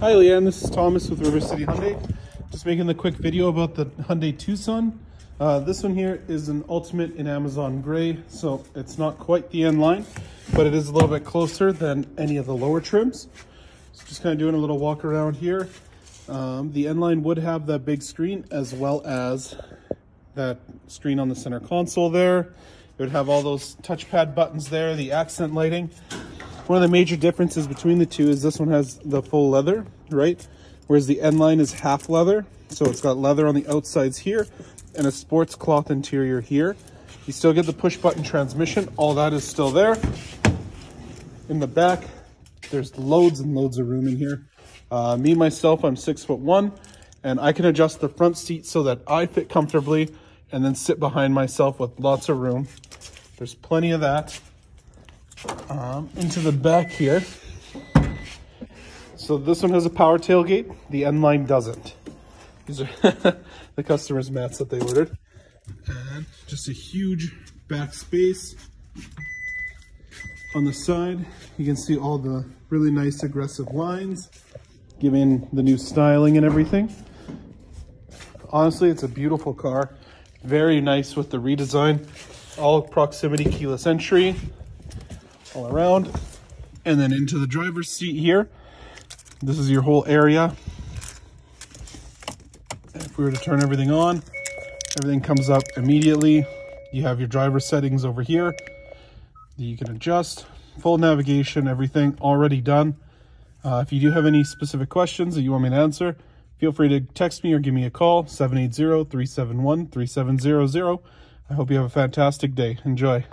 Hi Leanne, this is Thomas with River City Hyundai. Just making the quick video about the Hyundai Tucson. Uh, this one here is an Ultimate in Amazon Gray, so it's not quite the N line, but it is a little bit closer than any of the lower trims. So just kind of doing a little walk around here. Um, the N line would have that big screen as well as that screen on the center console there. It would have all those touchpad buttons there, the accent lighting. One of the major differences between the two is this one has the full leather, right? Whereas the N line is half leather. So it's got leather on the outsides here and a sports cloth interior here. You still get the push button transmission. All that is still there. In the back, there's loads and loads of room in here. Uh, me, myself, I'm six foot one and I can adjust the front seat so that I fit comfortably and then sit behind myself with lots of room. There's plenty of that um, into the back here. So this one has a power tailgate. The N line doesn't. These are the customer's mats that they ordered. And just a huge back space. On the side, you can see all the really nice aggressive lines, giving the new styling and everything. Honestly, it's a beautiful car. Very nice with the redesign. All proximity keyless entry all around. And then into the driver's seat here. This is your whole area. If we were to turn everything on, everything comes up immediately. You have your driver settings over here that you can adjust. Full navigation, everything already done. Uh, if you do have any specific questions that you want me to answer, feel free to text me or give me a call, 780-371-3700. I hope you have a fantastic day. Enjoy.